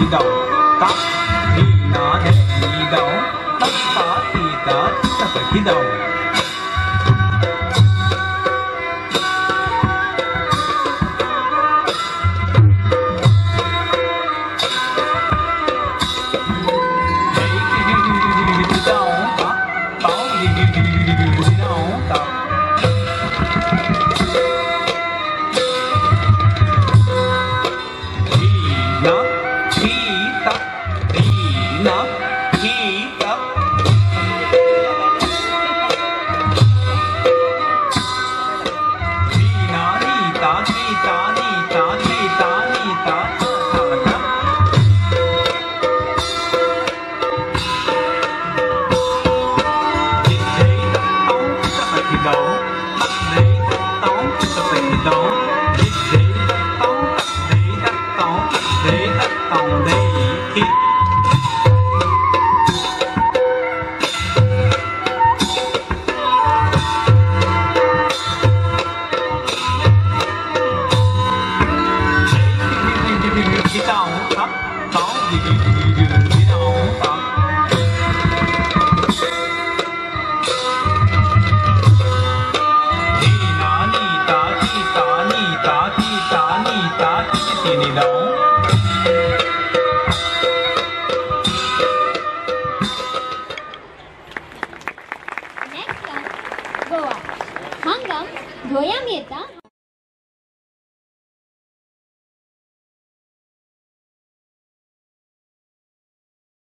提到达提拿呢提到达达提达那个提到。đó đích đế tông tắc đế tắc tông tắc Next up, Goa. Mangam, Goyameta.